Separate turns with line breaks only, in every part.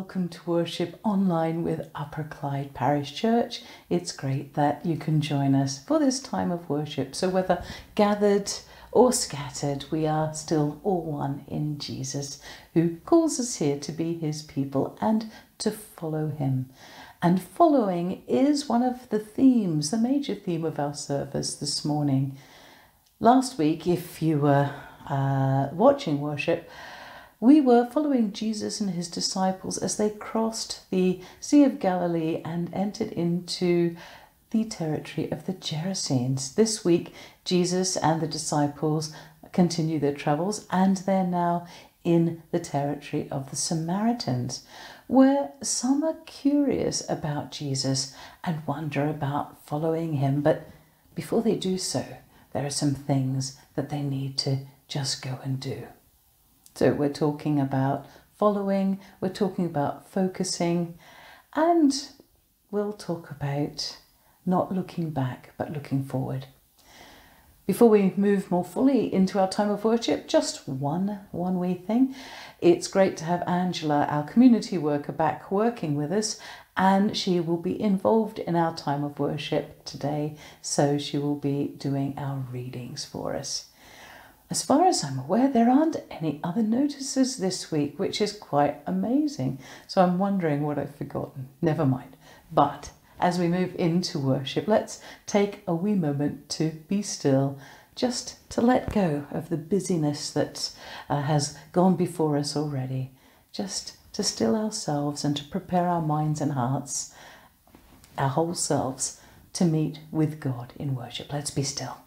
Welcome to worship online with Upper Clyde Parish Church. It's great that you can join us for this time of worship. So, whether gathered or scattered, we are still all one in Jesus, who calls us here to be his people and to follow him. And following is one of the themes, the major theme of our service this morning. Last week, if you were uh, watching worship, we were following Jesus and his disciples as they crossed the Sea of Galilee and entered into the territory of the Gerasenes. This week, Jesus and the disciples continue their travels and they're now in the territory of the Samaritans, where some are curious about Jesus and wonder about following him. But before they do so, there are some things that they need to just go and do. So we're talking about following, we're talking about focusing, and we'll talk about not looking back but looking forward. Before we move more fully into our time of worship, just one one wee thing. It's great to have Angela, our community worker, back working with us, and she will be involved in our time of worship today. So she will be doing our readings for us. As far as I'm aware, there aren't any other notices this week, which is quite amazing. So I'm wondering what I've forgotten. Never mind. But as we move into worship, let's take a wee moment to be still, just to let go of the busyness that uh, has gone before us already, just to still ourselves and to prepare our minds and hearts, our whole selves, to meet with God in worship. Let's be still.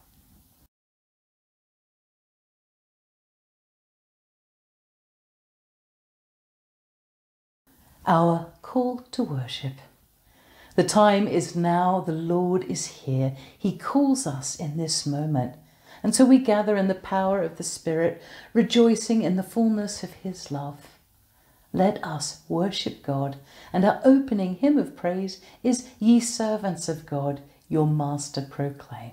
Our call to worship. The time is now, the Lord is here. He calls us in this moment. And so we gather in the power of the Spirit, rejoicing in the fullness of His love. Let us worship God, and our opening hymn of praise is Ye servants of God, your Master proclaim.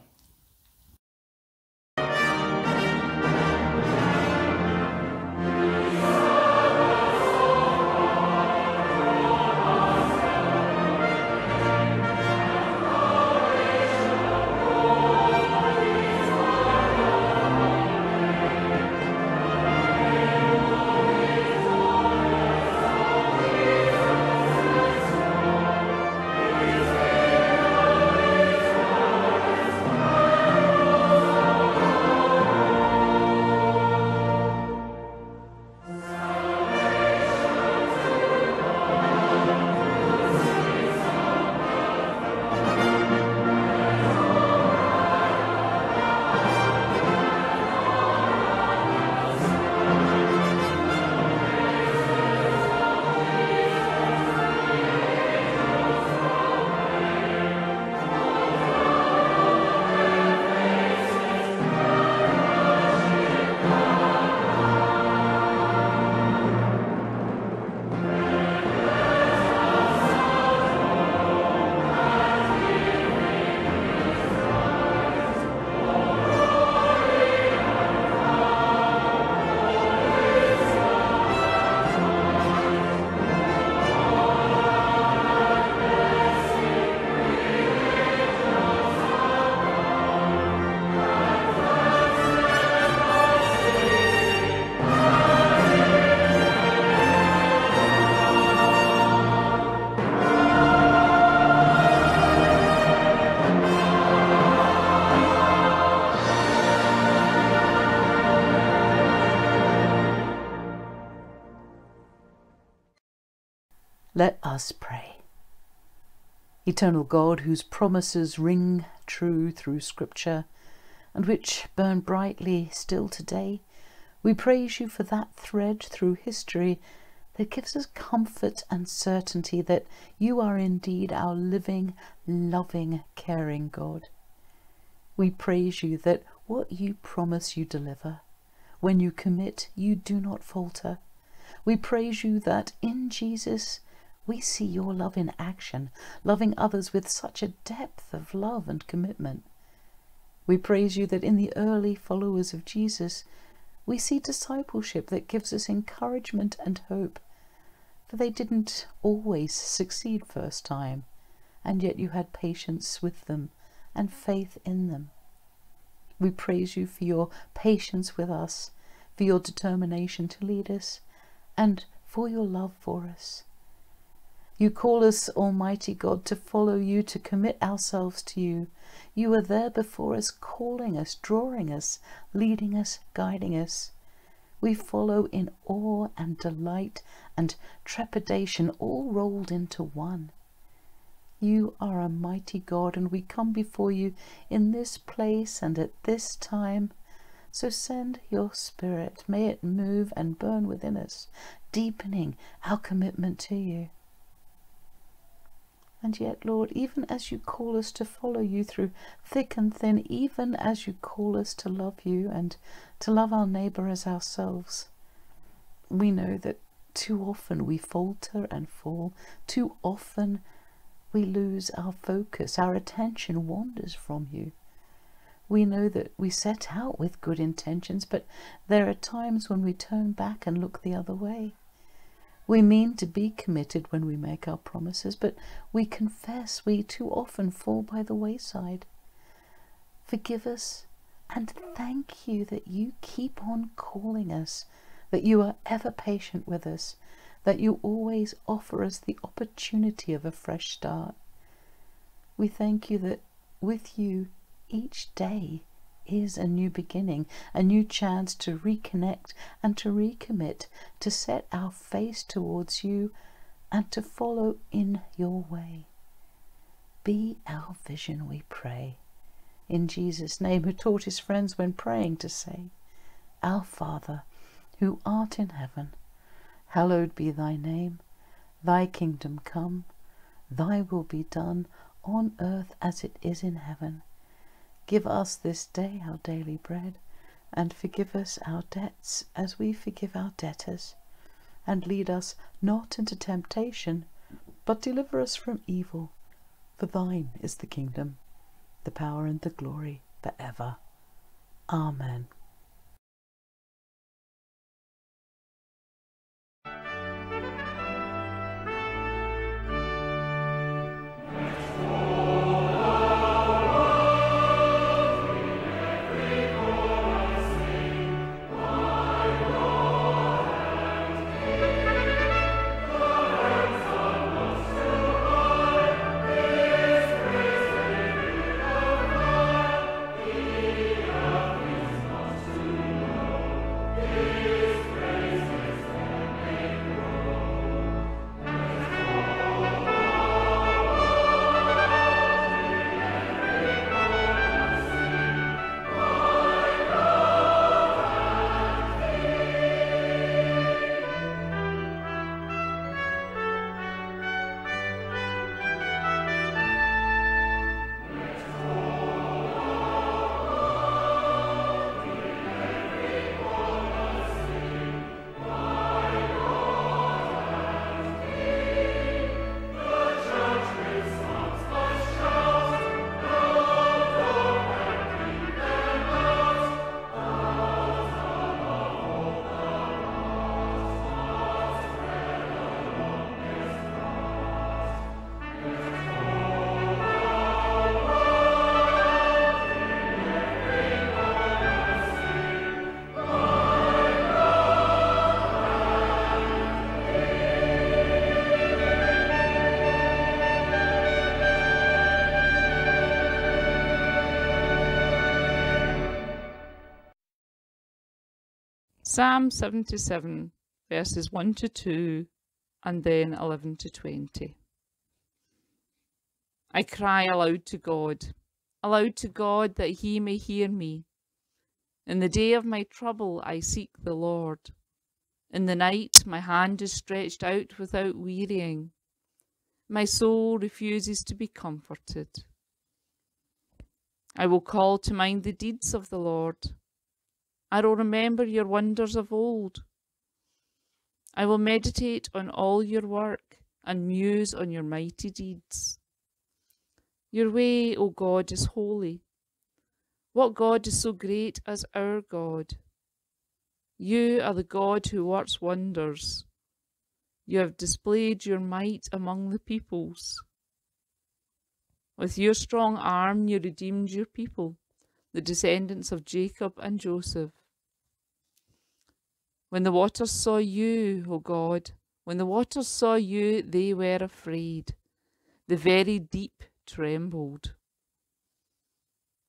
Eternal God, whose promises ring true through Scripture and which burn brightly still today, we praise you for that thread through history that gives us comfort and certainty that you are indeed our living, loving, caring God. We praise you that what you promise you deliver. When you commit, you do not falter. We praise you that in Jesus we see your love in action, loving others with such a depth of love and commitment. We praise you that in the early followers of Jesus, we see discipleship that gives us encouragement and hope. for they didn't always succeed first time, and yet you had patience with them and faith in them. We praise you for your patience with us, for your determination to lead us, and for your love for us. You call us, Almighty God, to follow you, to commit ourselves to you. You are there before us, calling us, drawing us, leading us, guiding us. We follow in awe and delight and trepidation, all rolled into one. You are a mighty God, and we come before you in this place and at this time. So send your Spirit, may it move and burn within us, deepening our commitment to you. And yet, Lord, even as you call us to follow you through thick and thin, even as you call us to love you and to love our neighbour as ourselves, we know that too often we falter and fall. Too often we lose our focus. Our attention wanders from you. We know that we set out with good intentions, but there are times when we turn back and look the other way. We mean to be committed when we make our promises, but we confess we too often fall by the wayside. Forgive us and thank you that you keep on calling us, that you are ever patient with us, that you always offer us the opportunity of a fresh start. We thank you that with you each day is a new beginning, a new chance to reconnect and to recommit, to set our face towards you and to follow in your way. Be our vision, we pray. In Jesus' name, who taught his friends when praying to say, Our Father, who art in heaven, hallowed be thy name. Thy kingdom come, thy will be done on earth as it is in heaven. Give us this day our daily bread, and forgive us our debts as we forgive our debtors. And lead us not into temptation, but deliver us from evil. For thine is the kingdom, the power, and the glory for ever. Amen.
Psalm 77, verses 1 to 2, and then 11 to 20. I cry aloud to God, aloud to God that he may hear me. In the day of my trouble I seek the Lord. In the night my hand is stretched out without wearying. My soul refuses to be comforted. I will call to mind the deeds of the Lord I will remember your wonders of old. I will meditate on all your work and muse on your mighty deeds. Your way, O God, is holy. What God is so great as our God? You are the God who works wonders. You have displayed your might among the peoples. With your strong arm, you redeemed your people, the descendants of Jacob and Joseph. When the waters saw you, O God, when the waters saw you, they were afraid. The very deep trembled.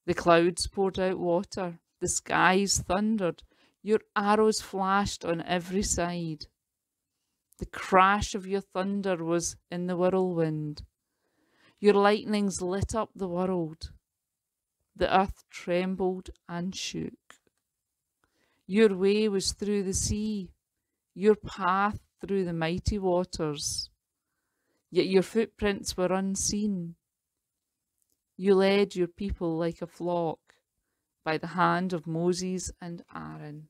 The clouds poured out water, the skies thundered, your arrows flashed on every side. The crash of your thunder was in the whirlwind. Your lightnings lit up the world. The earth trembled and shook. Your way was through the sea, your path through the mighty waters. Yet your footprints were unseen. You led your people like a flock by the hand of Moses and Aaron.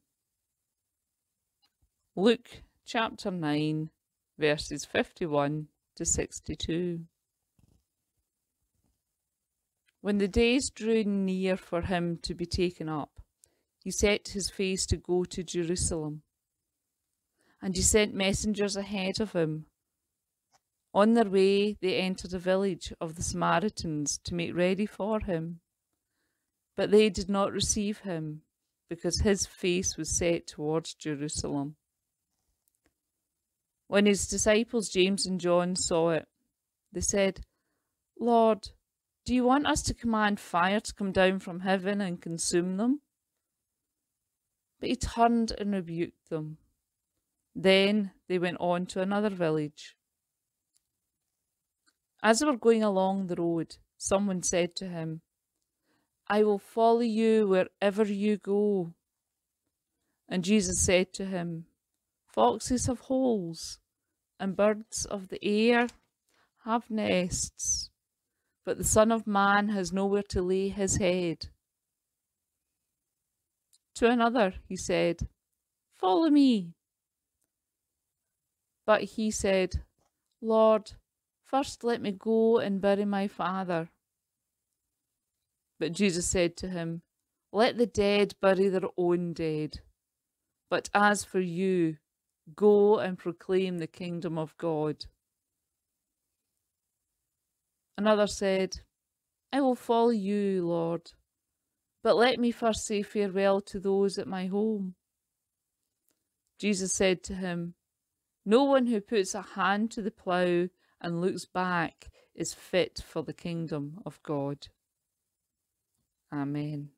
Luke chapter 9, verses 51 to 62. When the days drew near for him to be taken up, he set his face to go to Jerusalem. And he sent messengers ahead of him. On their way, they entered a village of the Samaritans to make ready for him. But they did not receive him, because his face was set towards Jerusalem. When his disciples James and John saw it, they said, Lord, do you want us to command fire to come down from heaven and consume them? But he turned and rebuked them. Then they went on to another village. As they were going along the road, someone said to him, I will follow you wherever you go. And Jesus said to him, Foxes have holes, and birds of the air have nests, but the Son of Man has nowhere to lay his head. To another he said, Follow me. But he said, Lord, first let me go and bury my father. But Jesus said to him, Let the dead bury their own dead. But as for you, go and proclaim the kingdom of God. Another said, I will follow you, Lord, but let me first say farewell to those at my home. Jesus said to him, No one who puts a hand to the plough and looks back is fit for the kingdom of God. Amen.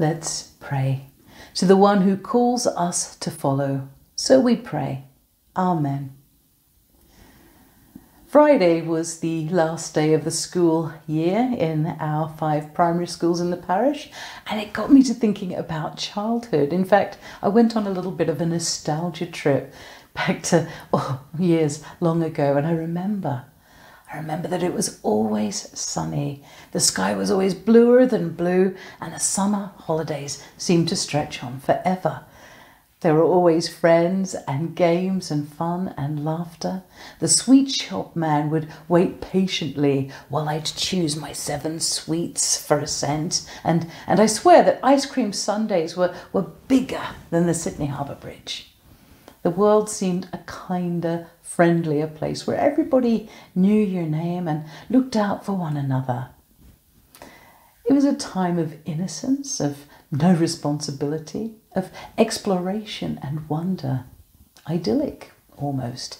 Let's pray. To the one who calls us to follow, so we pray. Amen. Friday was the last day of the school year in our five primary schools in the parish, and it got me to thinking about childhood. In fact, I went on a little bit of a nostalgia trip back to oh, years long ago, and I remember. I remember that it was always sunny. The sky was always bluer than blue, and the summer holidays seemed to stretch on forever. There were always friends and games and fun and laughter. The sweet shop man would wait patiently while I'd choose my seven sweets for a cent, and, and I swear that ice cream sundaes were, were bigger than the Sydney Harbour Bridge. The world seemed a kinder, friendlier place where everybody knew your name and looked out for one another. It was a time of innocence, of no responsibility, of exploration and wonder, idyllic almost.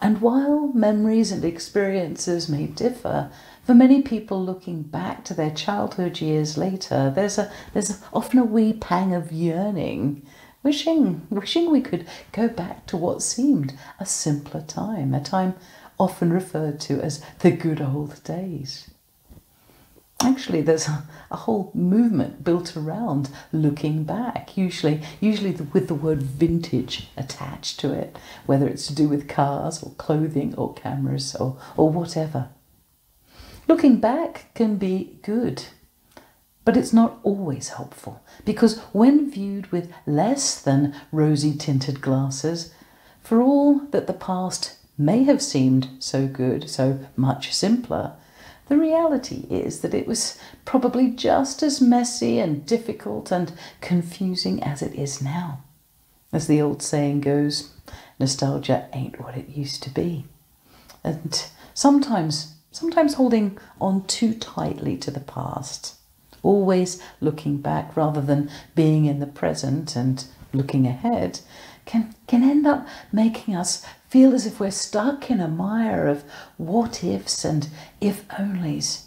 And while memories and experiences may differ, for many people looking back to their childhood years later, there's a there's often a wee pang of yearning, wishing wishing we could go back to what seemed a simpler time, a time often referred to as the good old days. Actually, there's a, a, whole movement built around looking back, usually, usually with the word vintage attached to it, whether it's to do with cars or clothing or cameras or, or whatever. Looking back can be good, but it's not always helpful because when viewed with less than rosy tinted glasses, for all that the past may have seemed so good, so much simpler, the reality is that it was probably just as messy and difficult and confusing as it is now. As the old saying goes, nostalgia ain't what it used to be. And sometimes, sometimes holding on too tightly to the past, always looking back rather than being in the present and looking ahead, can, can end up making us feel as if we're stuck in a mire of what ifs and if onlys.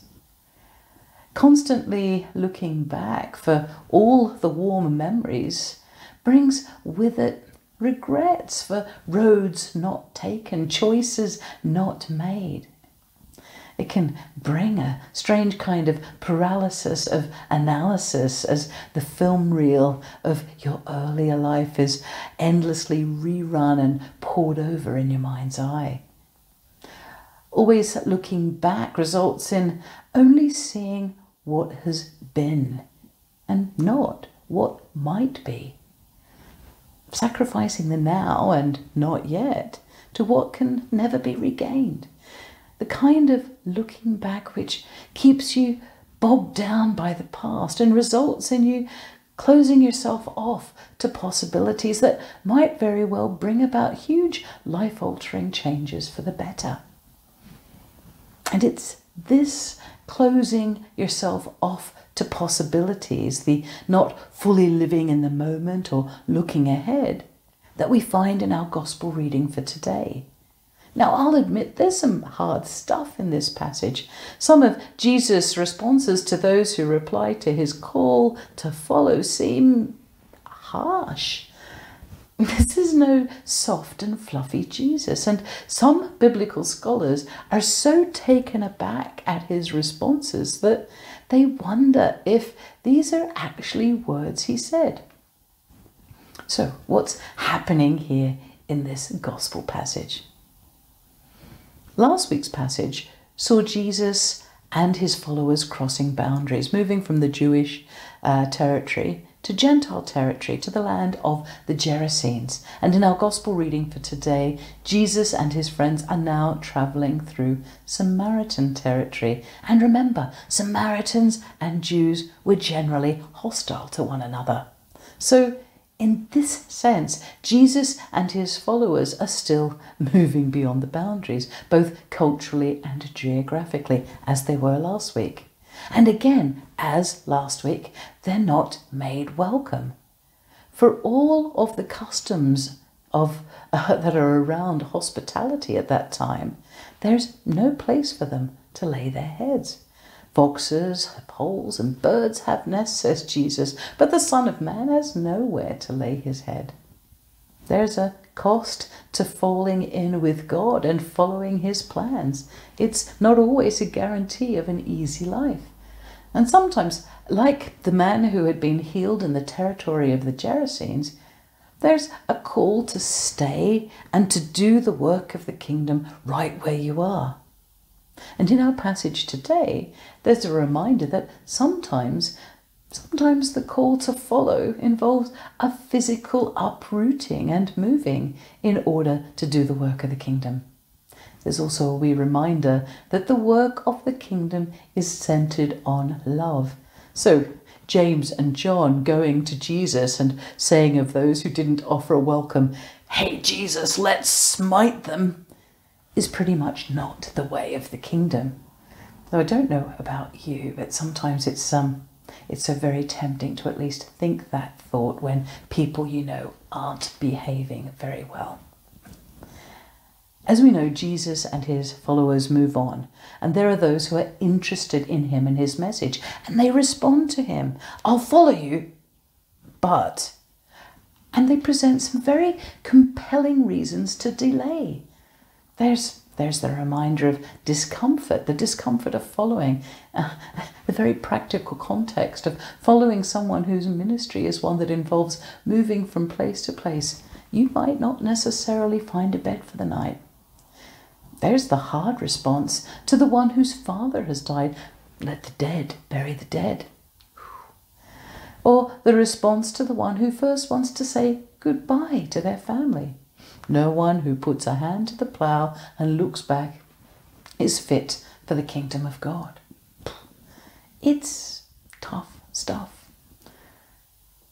Constantly looking back for all the warm memories brings with it regrets for roads not taken, choices not made. It can bring a strange kind of paralysis of analysis as the film reel of your earlier life is endlessly rerun and pored over in your mind's eye. Always looking back results in only seeing what has been and not what might be. Sacrificing the now and not yet to what can never be regained the kind of looking back which keeps you bogged down by the past and results in you closing yourself off to possibilities that might very well bring about huge life altering changes for the better. And it's this closing yourself off to possibilities, the not fully living in the moment or looking ahead, that we find in our gospel reading for today. Now, I'll admit there's some hard stuff in this passage. Some of Jesus' responses to those who reply to his call to follow seem harsh. This is no soft and fluffy Jesus, and some biblical scholars are so taken aback at his responses that they wonder if these are actually words he said. So, what's happening here in this gospel passage? Last week's passage saw Jesus and his followers crossing boundaries, moving from the Jewish uh, territory to Gentile territory, to the land of the Gerasenes. And in our gospel reading for today, Jesus and his friends are now traveling through Samaritan territory. And remember, Samaritans and Jews were generally hostile to one another. So in this sense, Jesus and his followers are still moving beyond the boundaries, both culturally and geographically, as they were last week. And again, as last week, they're not made welcome. For all of the customs of uh, that are around hospitality at that time, there's no place for them to lay their heads. Foxes have holes and birds have nests, says Jesus, but the Son of Man has nowhere to lay his head. There's a cost to falling in with God and following his plans. It's not always a guarantee of an easy life. And sometimes, like the man who had been healed in the territory of the Gerasenes, there's a call to stay and to do the work of the kingdom right where you are. And in our passage today, there's a reminder that sometimes, sometimes the call to follow involves a physical uprooting and moving in order to do the work of the kingdom. There's also a wee reminder that the work of the kingdom is centered on love. So, James and John going to Jesus and saying of those who didn't offer a welcome, Hey, Jesus, let's smite them, is pretty much not the way of the kingdom. Though I don't know about you, but sometimes it's um it's so very tempting to at least think that thought when people you know aren't behaving very well. As we know, Jesus and his followers move on, and there are those who are interested in him and his message, and they respond to him. I'll follow you, but. And they present some very compelling reasons to delay. There's, there's the reminder of discomfort, the discomfort of following, uh, the very practical context of following someone whose ministry is one that involves moving from place to place. You might not necessarily find a bed for the night there's the hard response to the one whose father has died. Let the dead bury the dead. Or the response to the one who first wants to say goodbye to their family. No one who puts a hand to the plough and looks back is fit for the kingdom of God. It's tough stuff.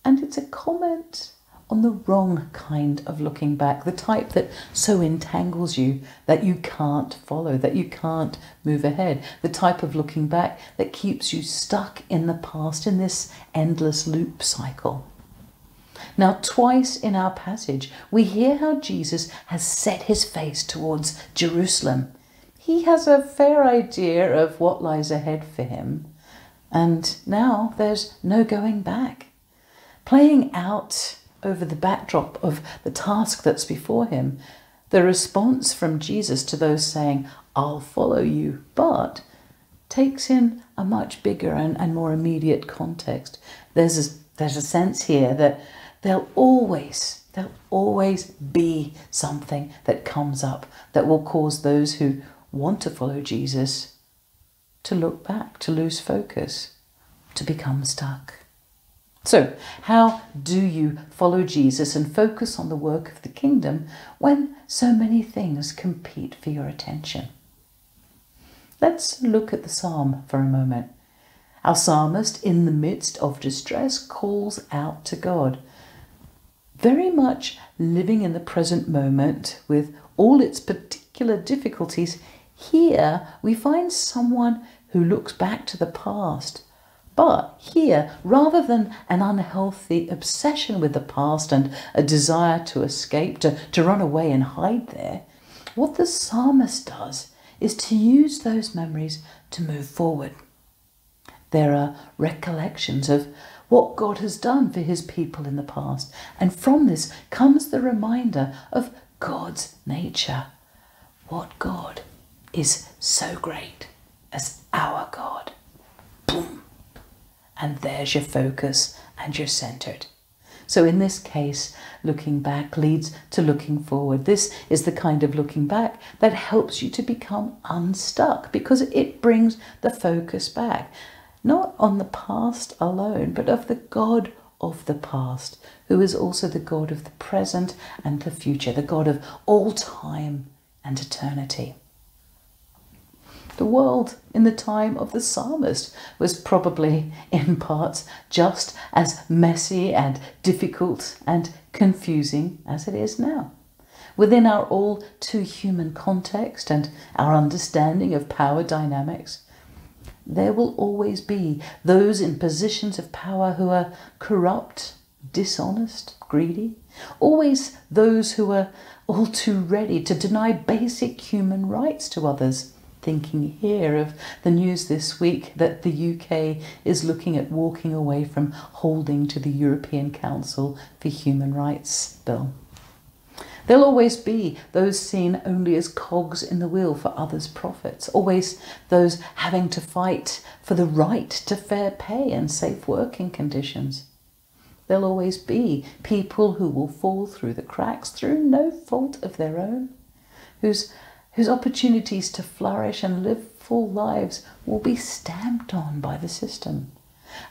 And it's a comment on the wrong kind of looking back, the type that so entangles you that you can't follow, that you can't move ahead, the type of looking back that keeps you stuck in the past in this endless loop cycle. Now, twice in our passage, we hear how Jesus has set his face towards Jerusalem. He has a fair idea of what lies ahead for him, and now there's no going back. Playing out over the backdrop of the task that's before him, the response from Jesus to those saying, I'll follow you, but takes in a much bigger and, and more immediate context. There's a, there's a sense here that there'll always, there'll always be something that comes up that will cause those who want to follow Jesus to look back, to lose focus, to become stuck. So, how do you follow Jesus and focus on the work of the kingdom when so many things compete for your attention? Let's look at the psalm for a moment. Our psalmist, in the midst of distress, calls out to God. Very much living in the present moment with all its particular difficulties, here we find someone who looks back to the past but here, rather than an unhealthy obsession with the past and a desire to escape, to, to run away and hide there, what the psalmist does is to use those memories to move forward. There are recollections of what God has done for his people in the past, and from this comes the reminder of God's nature. What God is so great as our God. Boom and there's your focus and you're centered. So, in this case, looking back leads to looking forward. This is the kind of looking back that helps you to become unstuck because it brings the focus back, not on the past alone, but of the God of the past, who is also the God of the present and the future, the God of all time and eternity. The world in the time of the psalmist was probably, in parts, just as messy and difficult and confusing as it is now. Within our all too human context and our understanding of power dynamics, there will always be those in positions of power who are corrupt, dishonest, greedy, always those who are all too ready to deny basic human rights to others thinking here of the news this week that the UK is looking at walking away from holding to the European Council for Human Rights bill. There'll always be those seen only as cogs in the wheel for others' profits, always those having to fight for the right to fair pay and safe working conditions. There'll always be people who will fall through the cracks through no fault of their own, whose, whose opportunities to flourish and live full lives will be stamped on by the system.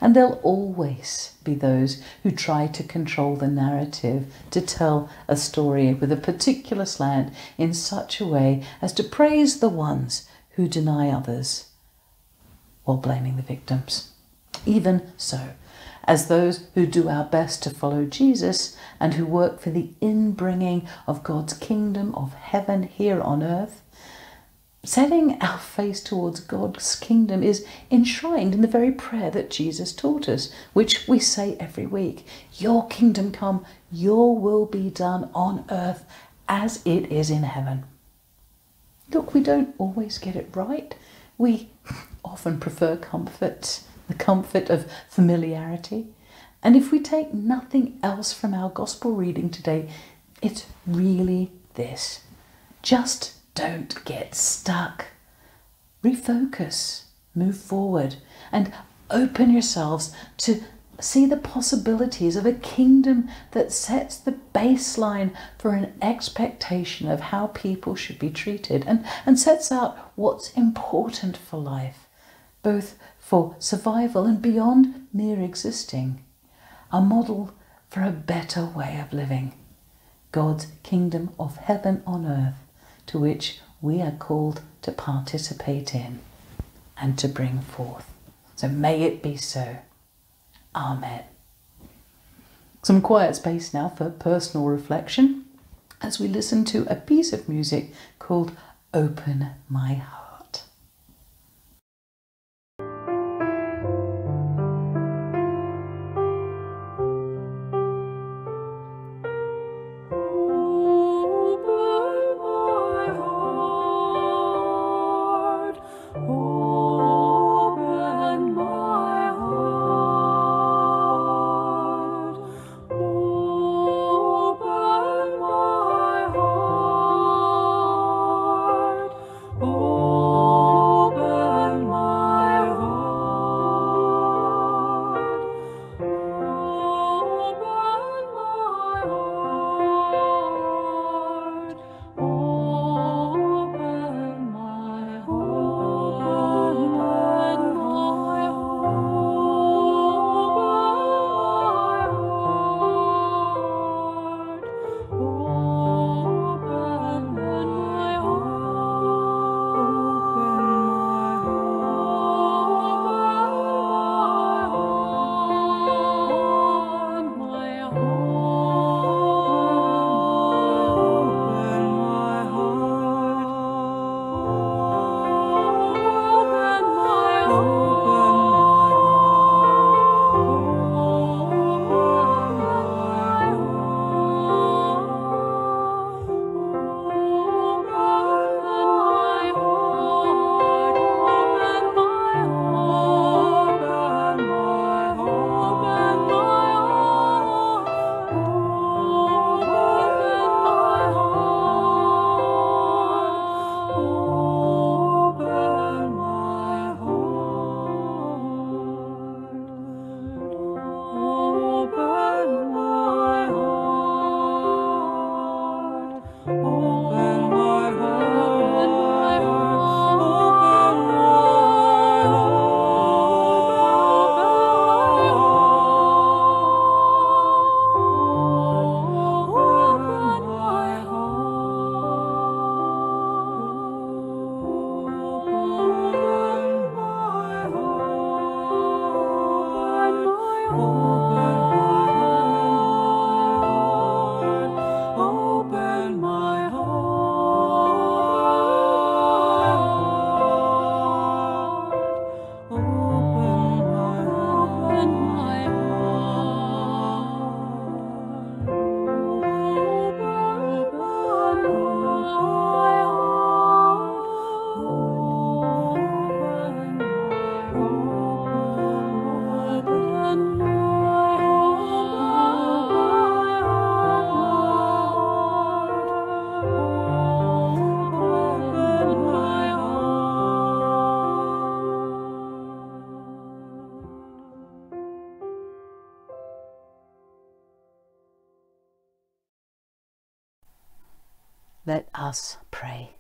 And there'll always be those who try to control the narrative, to tell a story with a particular slant in such a way as to praise the ones who deny others while blaming the victims. Even so, as those who do our best to follow Jesus and who work for the inbringing of God's kingdom of heaven here on earth, setting our face towards God's kingdom is enshrined in the very prayer that Jesus taught us, which we say every week Your kingdom come, your will be done on earth as it is in heaven. Look, we don't always get it right. We often prefer comfort the comfort of familiarity. And if we take nothing else from our gospel reading today, it's really this. Just don't get stuck. Refocus, move forward, and open yourselves to see the possibilities of a kingdom that sets the baseline for an expectation of how people should be treated and, and sets out what's important for life, both for survival and beyond mere existing, a model for a better way of living, God's kingdom of heaven on earth, to which we are called to participate in and to bring forth. So may it be so. Amen. Some quiet space now for personal reflection as we listen to a piece of music called Open My Heart. Us pray.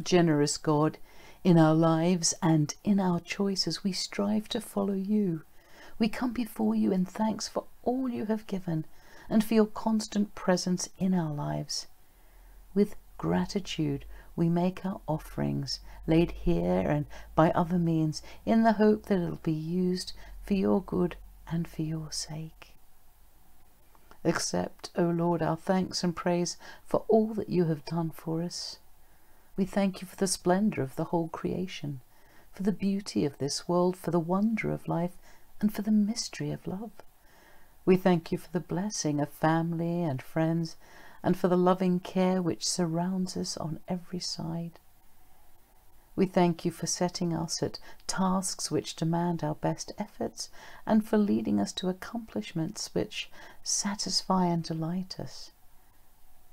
Generous God, in our lives and in our choices, we strive to follow you. We come before you in thanks for all you have given and for your constant presence in our lives. With gratitude, we make our offerings, laid here and by other means, in the hope that it will be used for your good and for your sake. Accept, O Lord, our thanks and praise for all that you have done for us. We thank you for the splendour of the whole creation, for the beauty of this world, for the wonder of life, and for the mystery of love. We thank you for the blessing of family and friends, and for the loving care which surrounds us on every side. We thank you for setting us at tasks which demand our best efforts and for leading us to accomplishments which satisfy and delight us.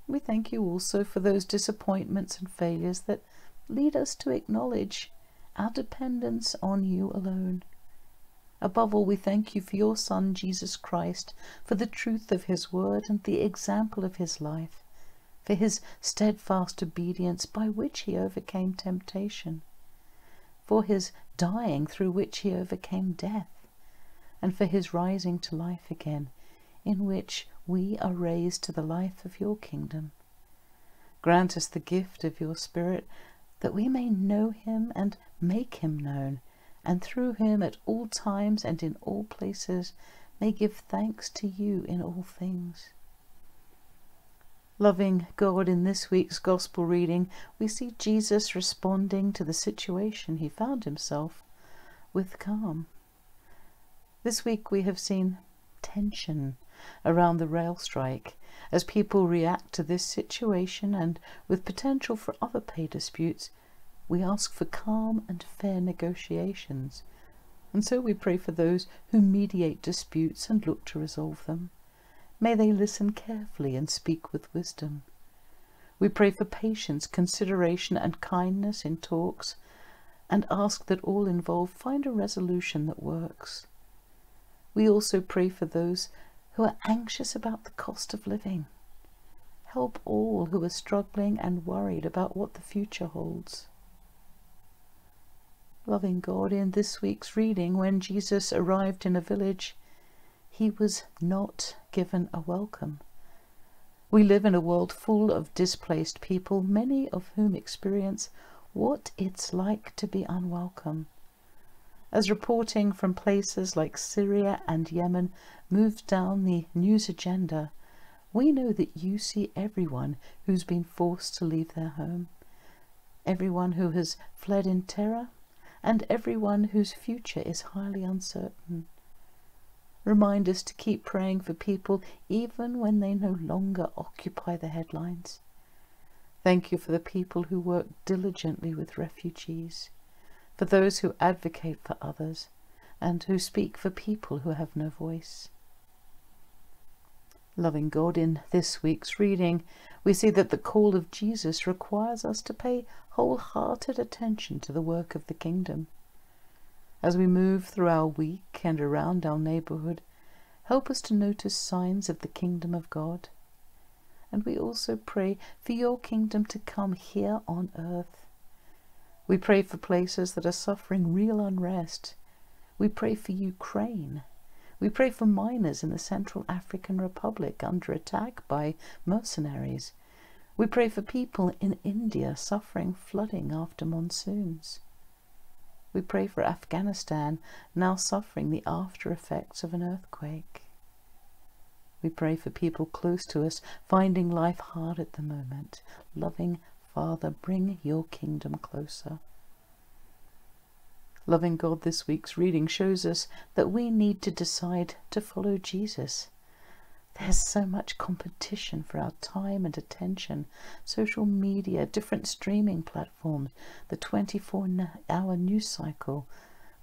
We thank you also for those disappointments and failures that lead us to acknowledge our dependence on you alone. Above all, we thank you for your Son, Jesus Christ, for the truth of his word and the example of his life for his steadfast obedience by which he overcame temptation, for his dying through which he overcame death, and for his rising to life again, in which we are raised to the life of your kingdom. Grant us the gift of your Spirit, that we may know him and make him known, and through him at all times and in all places may give thanks to you in all things. Loving God, in this week's Gospel reading, we see Jesus responding to the situation he found himself with calm. This week we have seen tension around the rail strike as people react to this situation and with potential for other pay disputes, we ask for calm and fair negotiations. And so we pray for those who mediate disputes and look to resolve them. May they listen carefully and speak with wisdom. We pray for patience, consideration, and kindness in talks, and ask that all involved find a resolution that works. We also pray for those who are anxious about the cost of living. Help all who are struggling and worried about what the future holds. Loving God, in this week's reading, when Jesus arrived in a village, he was not given a welcome. We live in a world full of displaced people, many of whom experience what it's like to be unwelcome. As reporting from places like Syria and Yemen moves down the news agenda, we know that you see everyone who's been forced to leave their home, everyone who has fled in terror, and everyone whose future is highly uncertain. Remind us to keep praying for people even when they no longer occupy the headlines. Thank you for the people who work diligently with refugees, for those who advocate for others, and who speak for people who have no voice. Loving God, in this week's reading, we see that the call of Jesus requires us to pay wholehearted attention to the work of the kingdom. As we move through our week and around our neighbourhood, help us to notice signs of the kingdom of God. And we also pray for your kingdom to come here on earth. We pray for places that are suffering real unrest. We pray for Ukraine. We pray for miners in the Central African Republic under attack by mercenaries. We pray for people in India suffering flooding after monsoons. We pray for Afghanistan, now suffering the after effects of an earthquake. We pray for people close to us, finding life hard at the moment. Loving Father, bring your kingdom closer. Loving God, this week's reading shows us that we need to decide to follow Jesus. There's so much competition for our time and attention. Social media, different streaming platforms, the 24 hour news cycle.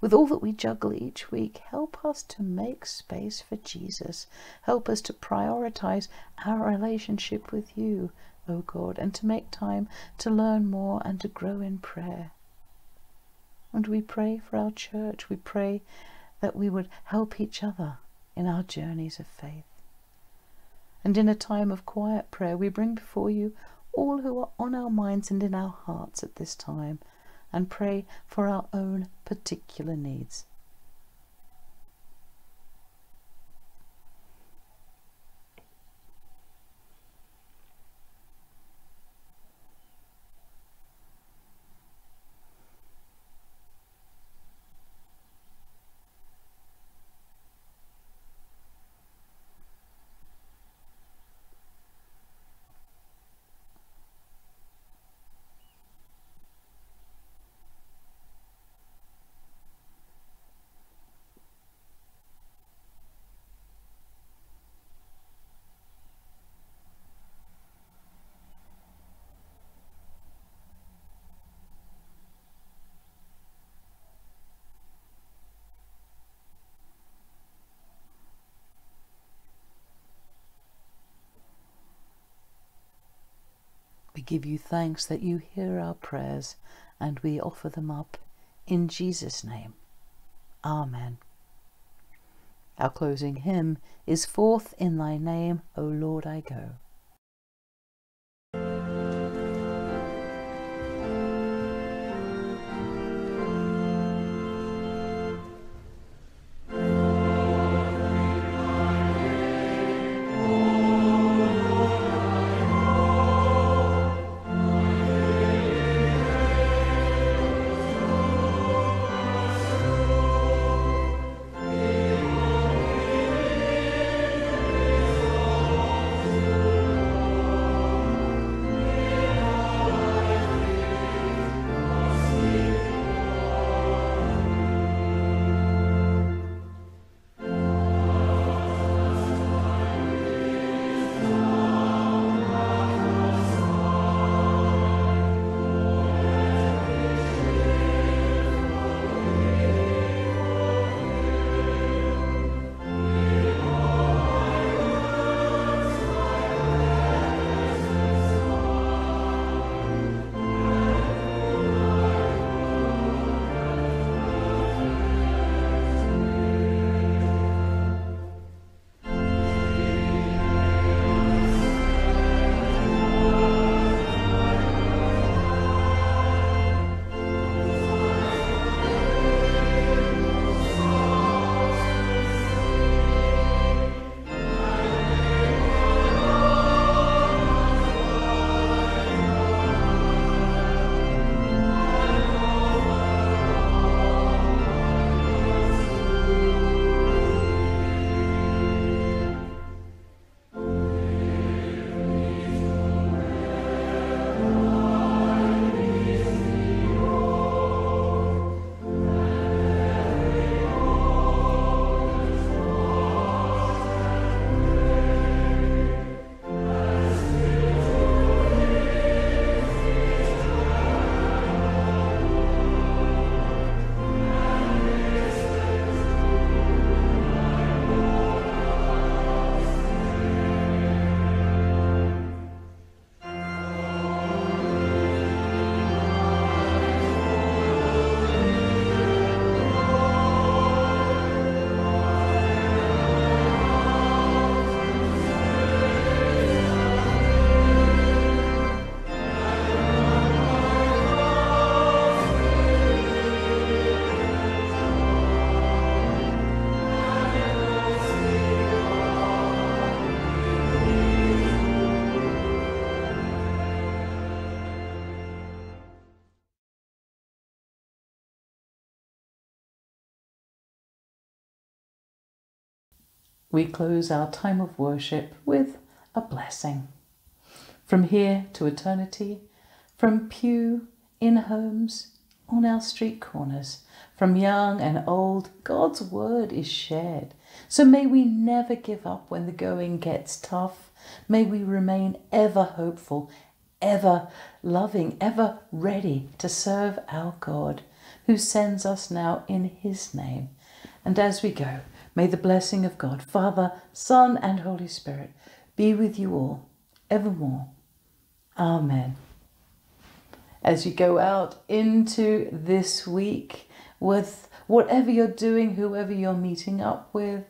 With all that we juggle each week, help us to make space for Jesus. Help us to prioritize our relationship with you, O God, and to make time to learn more and to grow in prayer. And we pray for our church. We pray that we would help each other in our journeys of faith. And in a time of quiet prayer, we bring before you all who are on our minds and in our hearts at this time and pray for our own particular needs. Give you thanks that you hear our prayers and we offer them up in Jesus' name. Amen. Our closing hymn is Forth in Thy Name, O Lord, I Go. We close our time of worship with a blessing. From here to eternity, from pew, in homes, on our street corners, from young and old, God's word is shared. So may we never give up when the going gets tough. May we remain ever hopeful, ever loving, ever ready to serve our God, who sends us now in his name. And as we go, May the blessing of God, Father, Son, and Holy Spirit be with you all evermore. Amen. As you go out into this week with whatever you're doing, whoever you're meeting up with,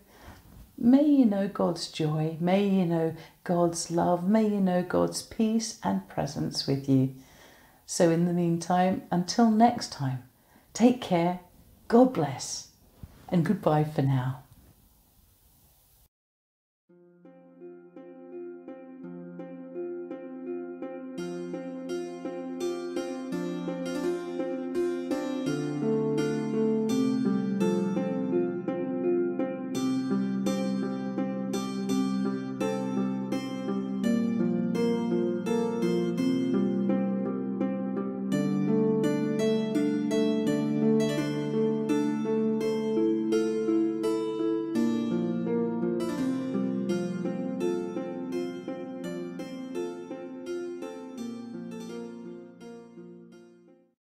May you know God's joy. May you know God's love. May you know God's peace and presence with you. So, in the meantime, until next time, take care, God bless, and goodbye for now.